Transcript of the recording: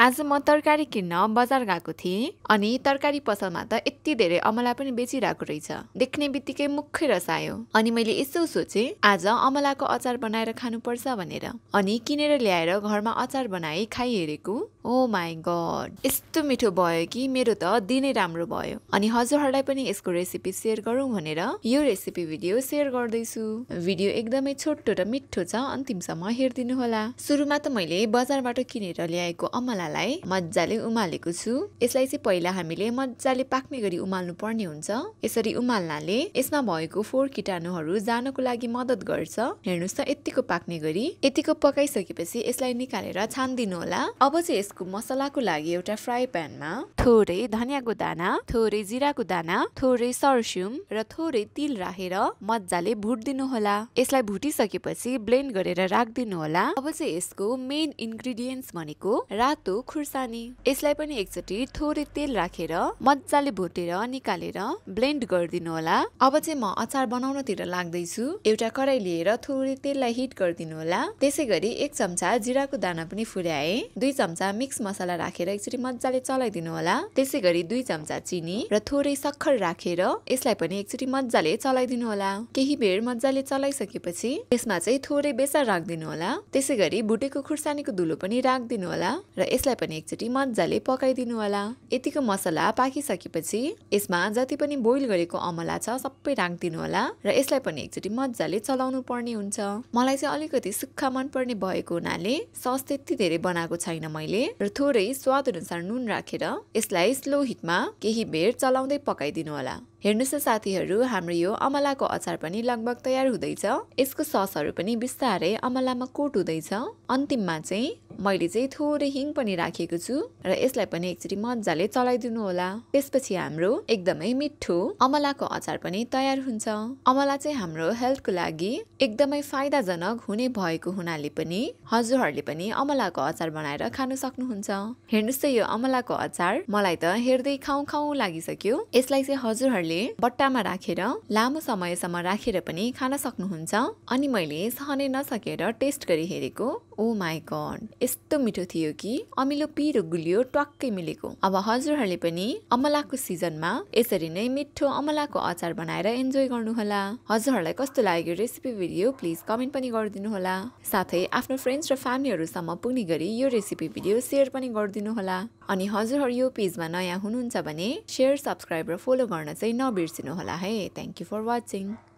आज म तरकारी किन्न बजार गएको थिएँ अनि तरकारी पसलमा त यति धेरै अमला पनि बेचिरहेको रहेछ। देख्ने बित्तिकै मुखै रसायो। अनि मैले यसो सोचेँ आज अमलाको अचार बनाएर खानुपर्छ भनेर। अनि किनेर ल्याएर घरमा अचार बनाए खाइहेरेको? ओ माई गड यस्तो मिठो भयो कि मेरो त दिनै राम्रो भयो। अनि हजुरहरूलाई पनि यसको रेसिपी सेयर गरौँ भनेर यो रेसिपी भिडियो सेयर गर्दैछु। भिडियो एकदमै छोटो र मिठो छ अन्तिमसम्म हेरिदिनु होला। सुरुमा त मैले बजारबाट किनेर ल्याएको अमलालाई मजाले उमालेको छु। यसलाई चाहिँ पहिला हामीले मजाले पाक्ने गरी उमाल्नु पर्ने हुन्छ। यसरी उमाल्नाले यसमा भएको फोहोर किटाणुहरू जानको लागि मद्दत गर्छ। हेर्नुहोस् त यतिको पाक्ने गरी। यतिको पकाइसकेपछि यसलाई निकालेर छानिदिनु होला। अब चाहिँ यसको मसलाको लागि एउटा फ्राई प्यानमा थोरै धनियाँको दाना थोरै जिराको दाना थोरै सर्स्युम र थोरै तिल राखेर मजाले भुटिदिनु होला यसलाई भुटिसकेपछि ब्लेन्ड गरेर राखिदिनु होला अब चाहिँ यसको मेन इन्ग्रिडियन्ट्स भनेको रातो खुर्सानी। यसलाई पनि एकचोटि थोरै तेल राखेर मजाले भुटेर निकालेर ब्लेन्ड गरिदिनु होला अब चाहिँ म अचार बनाउनतिर लाग्दैछु। एउटा कराई लिएर थोरै तेललाई हिट गरिदिनु होला त्यसै गरी एक चम्चा जिराको दाना पनि फुर्याए दुई चम्चा मिक्स मसला राखेर एकचोटि मजाले चलाइदिनु होला। त्यसै गरी दुई चम्चा चिनी र थोरै सक्खर राखेर यसलाई पनि एकचोटि मजाले चलाइदिनु होला। केही बेर मजाले चलाइसकेपछि यसमा चाहिँ थोरै बेसार राखिदिनु होला। त्यसै गरी भुटेको खुर्सानीको धुलो पनि राखिदिनु होला र यसलाई पनि एकचोटि मजाले पकाइदिनु होला। यतिको मसला पाकिसकेपछि यसमा जति पनि बोइल गरेको अमला छ सबै राखिदिनु होला र यसलाई पनि एकचोटि मजाले चलाउनु पर्ने हुन्छ। मलाई चाहिँ अलिकति सुक्खा मनपर्ने भएको हुनाले सस त्यति धेरै बनाएको छैन मैले। र थोरै स्वाद अनुसार नुन राखेर यसलाई स्लो हिटमा केही बेर चलाउँदै पकाइदिनु होला। हेर्नुहोस् साथीहरू हाम्रो यो अमलाको अचार पनि लगभग तयार हुँदैछ। यसको ससहरू पनि बिस्तारै अमलामा कोट हुँदैछ। अन्तिममा चाहिँ मैले चाहिँ थोरै हिङ पनि राखेको छु र यसलाई पनि एकचोटि मजाले चलाइदिनु होला। त्यसपछि हाम्रो एकदमै मिठो अमलाको अचार पनि तयार हुन्छ। अमला चाहिँ हाम्रो हेल्थको लागि एकदमै फाइदाजनक हुने भएको हुनाले पनि हजुरहरूले पनि अमलाको अचार बनाएर खान सक्नुहुन्छ। हेर्नुहोस् त यो अमलाको अचार मलाई त हेर्दै खाउँ खाउँ लागिसक्यो। यसलाई चाहिँ हजुरहरूले बट्टामा राखेर लामो समयसम्म राखेर पनि खान सक्नुहुन्छ। अनि मैले सहनै नसकेर टेस्ट गरी हेरेको ओ माई गड यस्तो मिठो थियो कि अमिलो पिरो गुलियो ट्वाक्कै मिलेको। अब हजुरहरूले पनि अमलाको सिजनमा यसरी नै मिठो अमलाको अचार बनाएर इन्जोय गर्नुहोला। हजुरहरूलाई कस्तो लाग्यो रेसिपी भिडियो प्लिज कमेन्ट पनि गरिदिनु होला साथै आफ्नो फ्रेन्ड्स र फ्यामिलीहरूसम्म पुग्ने गरी यो रेसिपी भिडियो सेयर पनि गरिदिनु होला अनि हजुरहरू यो पेजमा नयाँ हुनुहुन्छ भने सेयर सब्सक्राइब र फलो गर्न चाहिँ नबिर्सिनु होला है। Thank you for watching